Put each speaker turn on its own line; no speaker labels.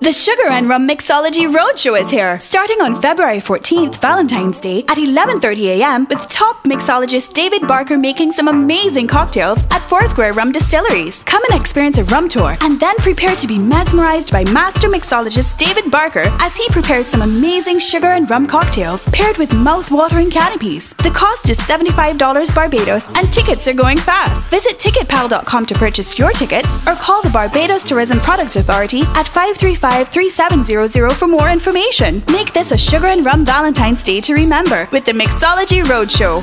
The Sugar and Rum Mixology Roadshow is here, starting on February 14th, Valentine's Day, at 11.30am with top mixologist David Barker making some amazing cocktails at Foursquare Rum Distilleries. Come and experience a rum tour and then prepare to be mesmerized by master mixologist David Barker as he prepares some amazing sugar and rum cocktails paired with mouth-watering canapés. The cost is $75 Barbados and tickets are going fast. Visit ticketpal.com to purchase your tickets or call the Barbados Tourism Product Authority at Five three seven zero zero 3700 for more information. Make this a Sugar and Rum Valentine's Day to remember with the Mixology Roadshow.